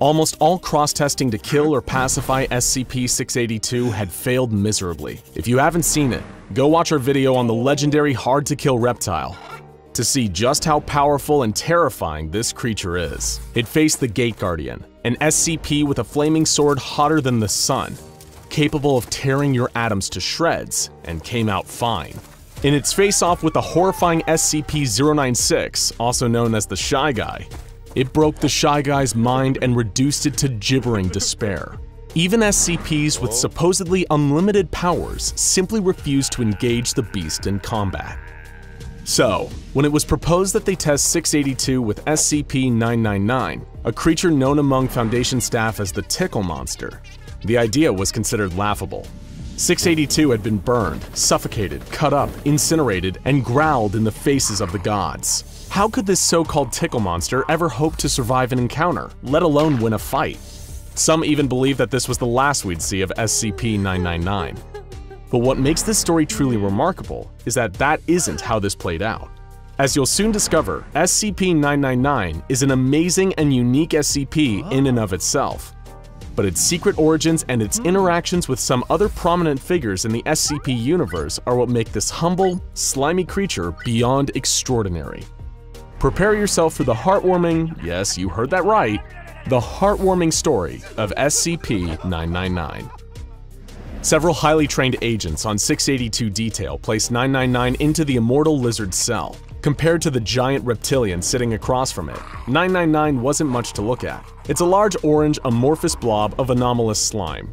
Almost all cross-testing to kill or pacify SCP-682 had failed miserably. If you haven't seen it, go watch our video on the legendary hard-to-kill reptile to see just how powerful and terrifying this creature is. It faced the Gate Guardian, an SCP with a flaming sword hotter than the sun, capable of tearing your atoms to shreds, and came out fine. In its face-off with the horrifying SCP-096, also known as the Shy Guy, it broke the Shy Guy's mind and reduced it to gibbering despair. Even SCPs with supposedly unlimited powers simply refused to engage the beast in combat. So, when it was proposed that they test 682 with SCP-999, a creature known among Foundation staff as the Tickle Monster, the idea was considered laughable. 682 had been burned, suffocated, cut up, incinerated, and growled in the faces of the gods. How could this so-called tickle monster ever hope to survive an encounter, let alone win a fight? Some even believe that this was the last we'd see of SCP-999. But what makes this story truly remarkable is that that isn't how this played out. As you'll soon discover, SCP-999 is an amazing and unique SCP in and of itself. But its secret origins and its interactions with some other prominent figures in the SCP universe are what make this humble, slimy creature beyond extraordinary. Prepare yourself for the heartwarming, yes, you heard that right, the heartwarming story of SCP-999. Several highly trained agents on 682 Detail placed 999 into the immortal lizard's cell. Compared to the giant reptilian sitting across from it, 999 wasn't much to look at. It's a large orange amorphous blob of anomalous slime.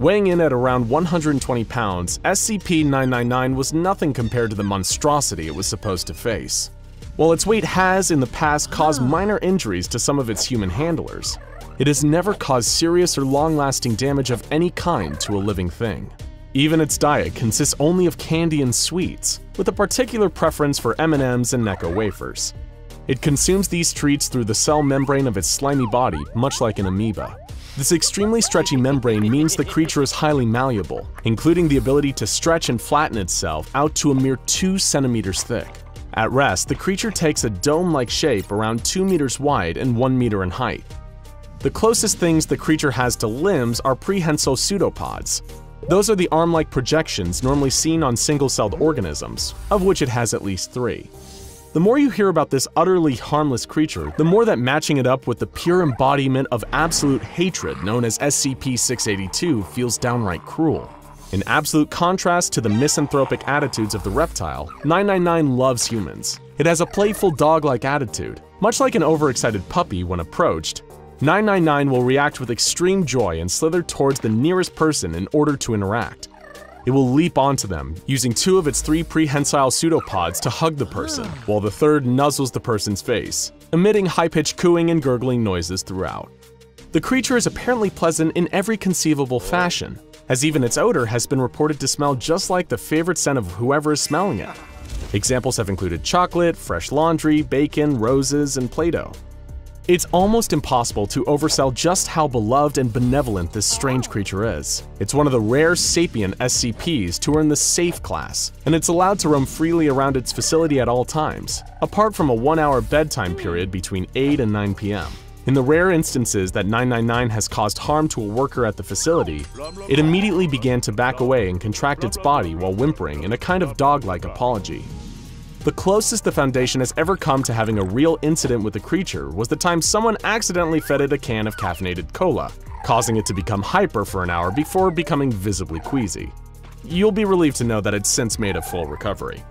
Weighing in at around 120 pounds, SCP-999 was nothing compared to the monstrosity it was supposed to face. While its weight has in the past caused minor injuries to some of its human handlers, it has never caused serious or long-lasting damage of any kind to a living thing. Even its diet consists only of candy and sweets, with a particular preference for M&Ms and Necco wafers. It consumes these treats through the cell membrane of its slimy body, much like an amoeba. This extremely stretchy membrane means the creature is highly malleable, including the ability to stretch and flatten itself out to a mere 2 centimeters thick. At rest, the creature takes a dome-like shape around 2 meters wide and 1 meter in height. The closest things the creature has to limbs are prehensile pseudopods. Those are the arm-like projections normally seen on single-celled organisms, of which it has at least three. The more you hear about this utterly harmless creature, the more that matching it up with the pure embodiment of absolute hatred known as SCP-682 feels downright cruel. In absolute contrast to the misanthropic attitudes of the reptile, 999 loves humans. It has a playful dog-like attitude. Much like an overexcited puppy when approached, 999 will react with extreme joy and slither towards the nearest person in order to interact. It will leap onto them, using two of its three prehensile pseudopods to hug the person, while the third nuzzles the person's face, emitting high-pitched cooing and gurgling noises throughout. The creature is apparently pleasant in every conceivable fashion, as even its odor has been reported to smell just like the favorite scent of whoever is smelling it. Examples have included chocolate, fresh laundry, bacon, roses, and Play-Doh. It's almost impossible to oversell just how beloved and benevolent this strange creature is. It's one of the rare sapient SCPs to earn the Safe class, and it's allowed to roam freely around its facility at all times, apart from a one-hour bedtime period between 8 and 9 p.m. In the rare instances that 999 has caused harm to a worker at the facility, it immediately began to back away and contract its body while whimpering in a kind of dog-like apology. The closest the Foundation has ever come to having a real incident with the creature was the time someone accidentally fed it a can of caffeinated cola, causing it to become hyper for an hour before becoming visibly queasy. You'll be relieved to know that it's since made a full recovery.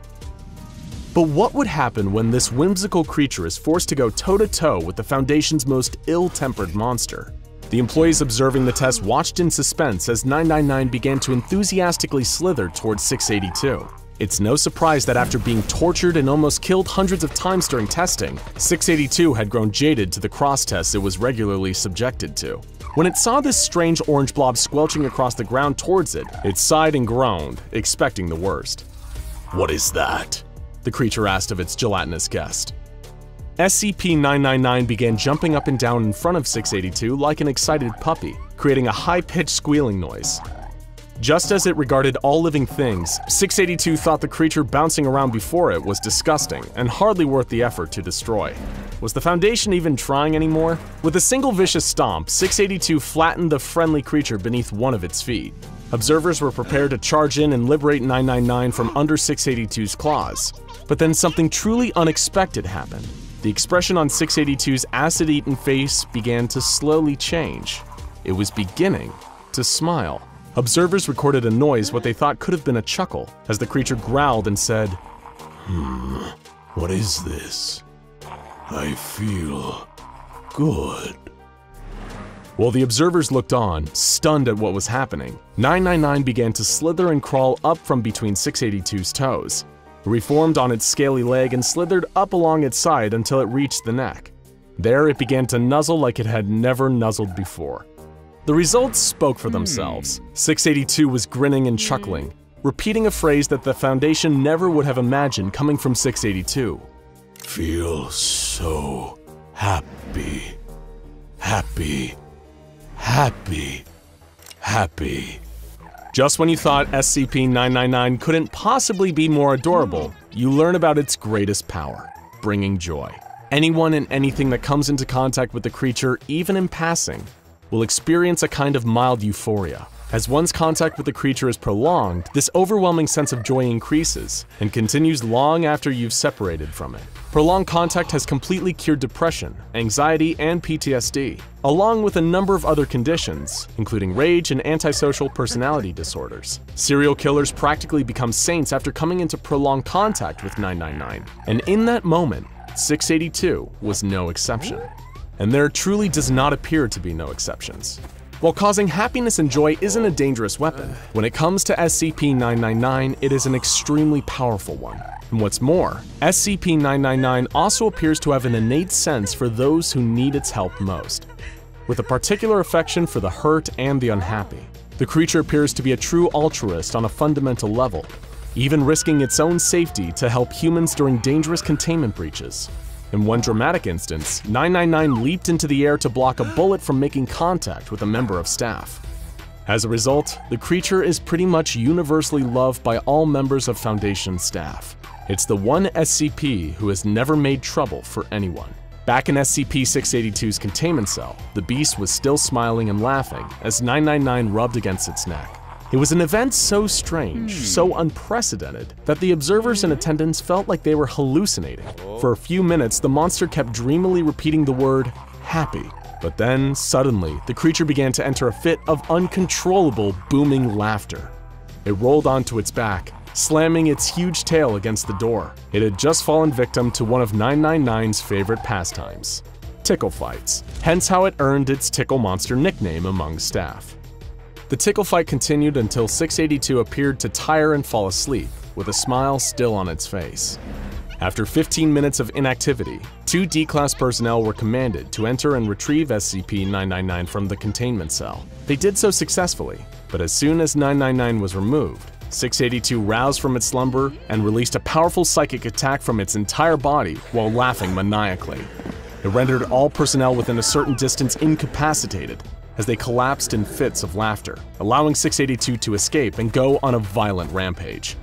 But what would happen when this whimsical creature is forced to go toe-to-toe -to -toe with the Foundation's most ill-tempered monster? The employees observing the test watched in suspense as 999 began to enthusiastically slither towards 682. It's no surprise that after being tortured and almost killed hundreds of times during testing, 682 had grown jaded to the cross tests it was regularly subjected to. When it saw this strange orange blob squelching across the ground towards it, it sighed and groaned, expecting the worst. What is that? The creature asked of its gelatinous guest. SCP-999 began jumping up and down in front of 682 like an excited puppy, creating a high-pitched squealing noise. Just as it regarded all living things, 682 thought the creature bouncing around before it was disgusting and hardly worth the effort to destroy. Was the Foundation even trying anymore? With a single vicious stomp, 682 flattened the friendly creature beneath one of its feet. Observers were prepared to charge in and liberate 999 from under 682's claws. But then something truly unexpected happened. The expression on 682's acid-eaten face began to slowly change. It was beginning to smile. Observers recorded a noise what they thought could have been a chuckle as the creature growled and said, Hmm, what is this? I feel good. While the observers looked on, stunned at what was happening, 999 began to slither and crawl up from between 682's toes. It reformed on its scaly leg and slithered up along its side until it reached the neck. There it began to nuzzle like it had never nuzzled before. The results spoke for hmm. themselves. 682 was grinning and chuckling, repeating a phrase that the Foundation never would have imagined coming from 682. Feel so happy. Happy. Happy. Happy. Just when you thought SCP-999 couldn't possibly be more adorable, you learn about its greatest power, bringing joy. Anyone and anything that comes into contact with the creature, even in passing, will experience a kind of mild euphoria. As one's contact with the creature is prolonged, this overwhelming sense of joy increases and continues long after you've separated from it. Prolonged contact has completely cured depression, anxiety, and PTSD, along with a number of other conditions, including rage and antisocial personality disorders. Serial killers practically become saints after coming into prolonged contact with 999, and in that moment, 682 was no exception. And there truly does not appear to be no exceptions. While causing happiness and joy isn't a dangerous weapon, when it comes to SCP-999, it is an extremely powerful one. And what's more, SCP-999 also appears to have an innate sense for those who need its help most, with a particular affection for the hurt and the unhappy. The creature appears to be a true altruist on a fundamental level, even risking its own safety to help humans during dangerous containment breaches. In one dramatic instance, 999 leaped into the air to block a bullet from making contact with a member of staff. As a result, the creature is pretty much universally loved by all members of Foundation staff. It's the one SCP who has never made trouble for anyone. Back in SCP-682's containment cell, the beast was still smiling and laughing as 999 rubbed against its neck. It was an event so strange, hmm. so unprecedented, that the observers in attendance felt like they were hallucinating. For a few minutes, the monster kept dreamily repeating the word, happy. But then, suddenly, the creature began to enter a fit of uncontrollable, booming laughter. It rolled onto its back, slamming its huge tail against the door. It had just fallen victim to one of 999's favorite pastimes, tickle fights, hence how it earned its Tickle Monster nickname among staff. The tickle fight continued until 682 appeared to tire and fall asleep, with a smile still on its face. After 15 minutes of inactivity, two D-Class personnel were commanded to enter and retrieve SCP-999 from the containment cell. They did so successfully, but as soon as 999 was removed, 682 roused from its slumber and released a powerful psychic attack from its entire body while laughing maniacally. It rendered all personnel within a certain distance incapacitated, as they collapsed in fits of laughter, allowing 682 to escape and go on a violent rampage.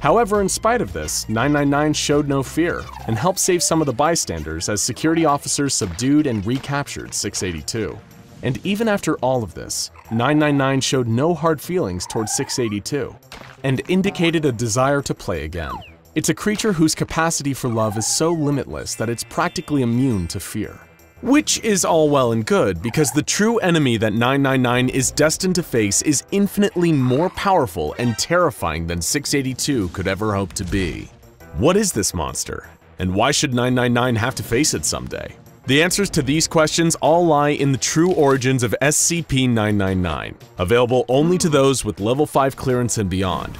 However, in spite of this, 999 showed no fear and helped save some of the bystanders as security officers subdued and recaptured 682. And even after all of this, 999 showed no hard feelings towards 682 and indicated a desire to play again. It's a creature whose capacity for love is so limitless that it's practically immune to fear. Which is all well and good because the true enemy that 999 is destined to face is infinitely more powerful and terrifying than 682 could ever hope to be. What is this monster? And why should 999 have to face it someday? The answers to these questions all lie in the true origins of SCP-999, available only to those with level 5 clearance and beyond.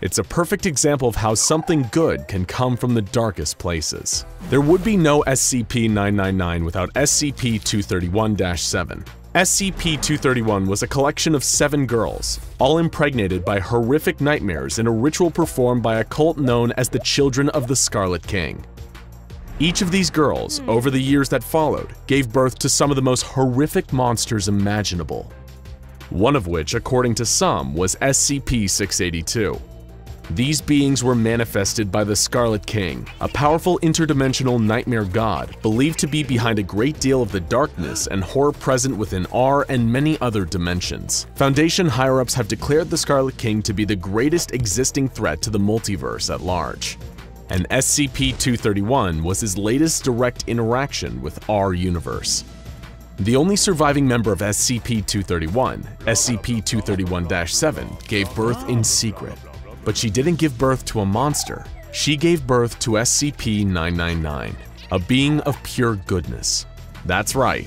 It's a perfect example of how something good can come from the darkest places. There would be no SCP-999 without SCP-231-7. SCP-231 was a collection of seven girls, all impregnated by horrific nightmares in a ritual performed by a cult known as the Children of the Scarlet King. Each of these girls, hmm. over the years that followed, gave birth to some of the most horrific monsters imaginable. One of which, according to some, was SCP-682. These beings were manifested by the Scarlet King, a powerful interdimensional nightmare god believed to be behind a great deal of the darkness and horror present within R and many other dimensions. Foundation higher-ups have declared the Scarlet King to be the greatest existing threat to the multiverse at large. And SCP-231 was his latest direct interaction with our universe. The only surviving member of SCP-231, SCP-231-7, gave birth in secret. But she didn't give birth to a monster. She gave birth to SCP-999, a being of pure goodness. That's right.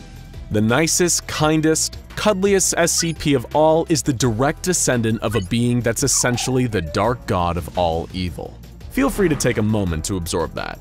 The nicest, kindest, cuddliest SCP of all is the direct descendant of a being that's essentially the dark god of all evil. Feel free to take a moment to absorb that.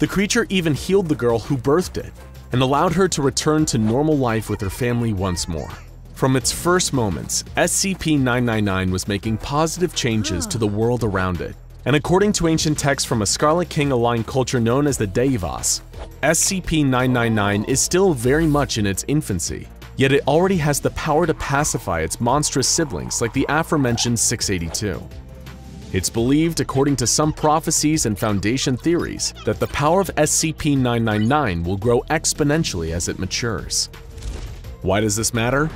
The creature even healed the girl who birthed it and allowed her to return to normal life with her family once more. From its first moments, SCP-999 was making positive changes to the world around it, and according to ancient texts from a Scarlet King-aligned culture known as the Daevas, SCP-999 is still very much in its infancy, yet it already has the power to pacify its monstrous siblings like the aforementioned 682. It's believed, according to some prophecies and Foundation theories, that the power of SCP-999 will grow exponentially as it matures. Why does this matter?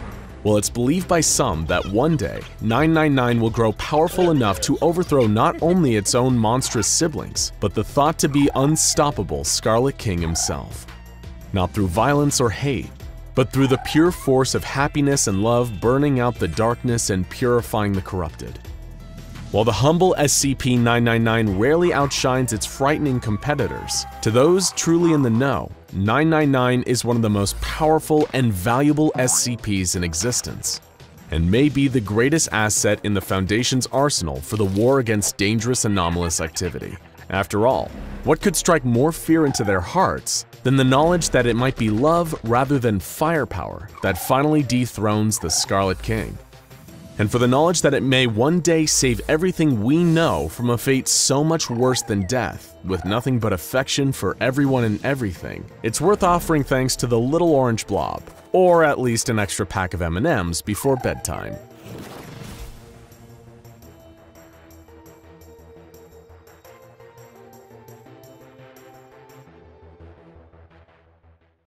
Well, it's believed by some that one day, 999 will grow powerful enough to overthrow not only its own monstrous siblings, but the thought to be unstoppable Scarlet King himself. Not through violence or hate, but through the pure force of happiness and love burning out the darkness and purifying the corrupted. While the humble SCP-999 rarely outshines its frightening competitors, to those truly in the know, 999 is one of the most powerful and valuable SCPs in existence, and may be the greatest asset in the Foundation's arsenal for the war against dangerous anomalous activity. After all, what could strike more fear into their hearts than the knowledge that it might be love rather than firepower that finally dethrones the Scarlet King? And for the knowledge that it may one day save everything we know from a fate so much worse than death, with nothing but affection for everyone and everything, it's worth offering thanks to the little orange blob, or at least an extra pack of M&Ms before bedtime.